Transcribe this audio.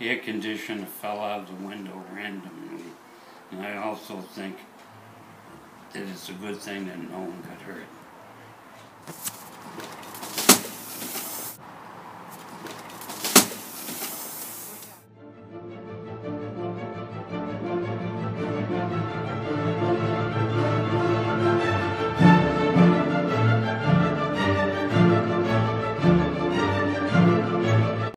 air conditioner fell out of the window randomly. And I also think that it's a good thing that no one got hurt.